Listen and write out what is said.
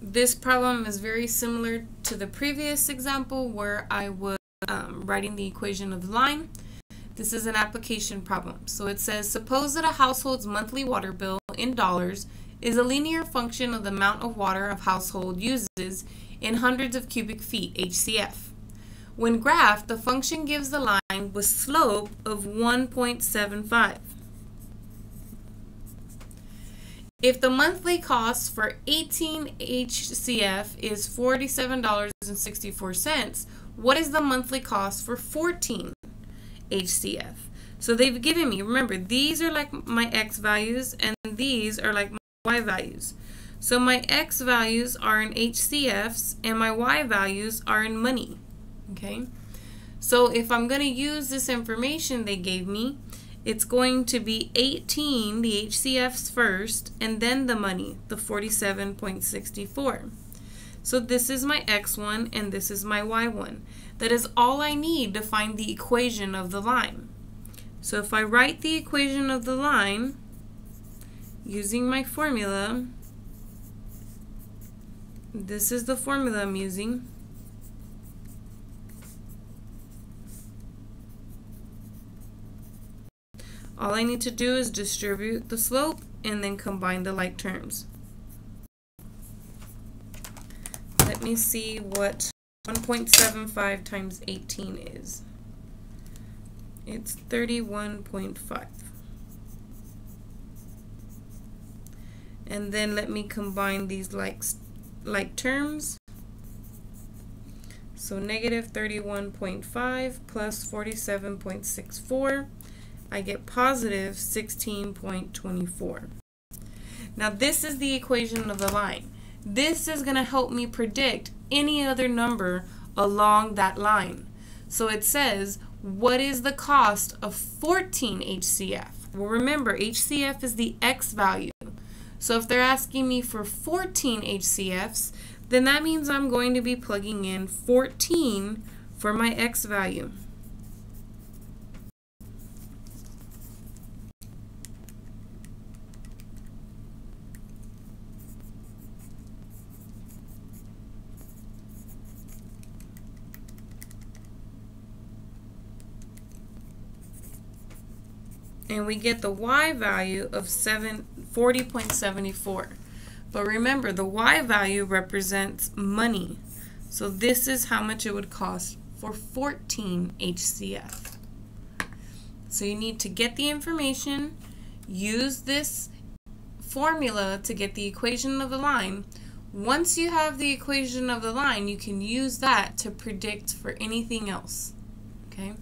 this problem is very similar to the previous example where I was um, writing the equation of the line. This is an application problem. So it says, suppose that a household's monthly water bill in dollars is a linear function of the amount of water a household uses in hundreds of cubic feet, HCF. When graphed, the function gives the line with slope of 1.75. If the monthly cost for 18 HCF is $47.64, what is the monthly cost for 14 HCF? So they've given me, remember, these are like my X values and these are like my Y values. So my X values are in HCFs and my Y values are in money. Okay? So if I'm going to use this information they gave me, it's going to be 18, the HCFs first, and then the money, the 47.64. So this is my x1 and this is my y1. That is all I need to find the equation of the line. So if I write the equation of the line using my formula, this is the formula I'm using. All I need to do is distribute the slope and then combine the like terms. Let me see what 1.75 times 18 is. It's 31.5. And then let me combine these like, like terms. So negative 31.5 plus 47.64 I get positive 16.24. Now this is the equation of the line. This is going to help me predict any other number along that line. So it says, what is the cost of 14 HCF? Well, remember, HCF is the X value. So if they're asking me for 14 HCFs, then that means I'm going to be plugging in 14 for my X value. And we get the y value of 40.74. But remember, the y value represents money. So this is how much it would cost for 14 HCF. So you need to get the information, use this formula to get the equation of the line. Once you have the equation of the line, you can use that to predict for anything else. Okay?